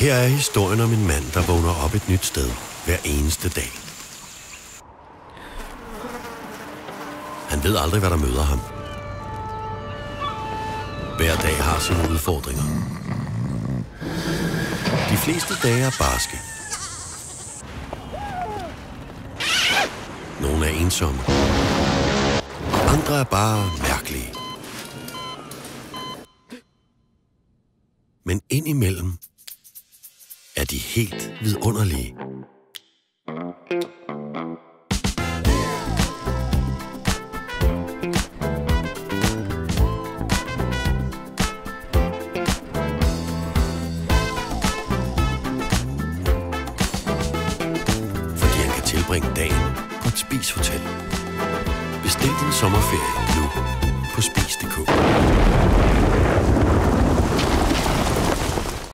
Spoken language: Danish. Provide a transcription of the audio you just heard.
Her er historien om en mand, der vågner op et nyt sted hver eneste dag. Han ved aldrig, hvad der møder ham. Hver dag har sine udfordringer. De fleste dage er barske. Nogle er ensomme. Andre er bare mærkelige. Men indimellem er de helt vidunderlige. Fordi han kan tilbringe dagen på et spishotel. Bestil din sommerferie nu